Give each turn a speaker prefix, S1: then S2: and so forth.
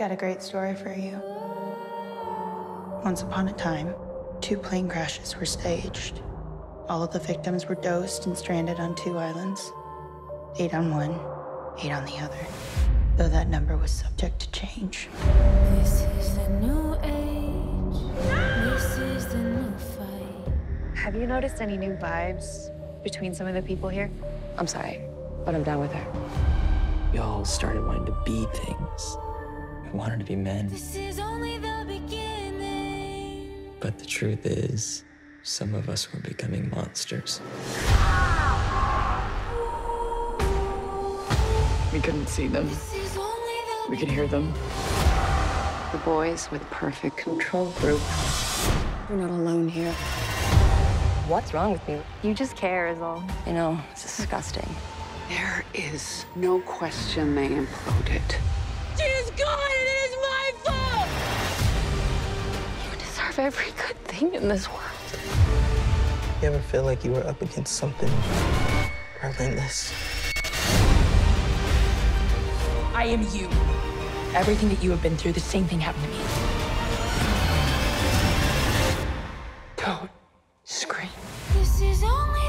S1: Got a great story for you. Once upon a time, two plane crashes were staged. All of the victims were dosed and stranded on two islands. Eight on one, eight on the other. Though that number was subject to change.
S2: This is the new age. This is the new fight.
S3: Have you noticed any new vibes between some of the people here?
S4: I'm sorry, but I'm done with her.
S5: We all started wanting to be things. We wanted to be men.
S2: This is only the beginning.
S5: But the truth is, some of us were becoming monsters.
S6: We couldn't see them.
S2: This is only the
S6: We could hear them.
S4: The boys with perfect control group. You're not alone here. What's wrong with you?
S3: You just care, is all.
S4: You know, it's disgusting.
S7: There is no question they imploded.
S4: Deserve every good thing in this world.
S8: You ever feel like you were up against something relentless?
S6: I am you. Everything that you have been through, the same thing happened to me.
S8: Don't scream.
S2: This is only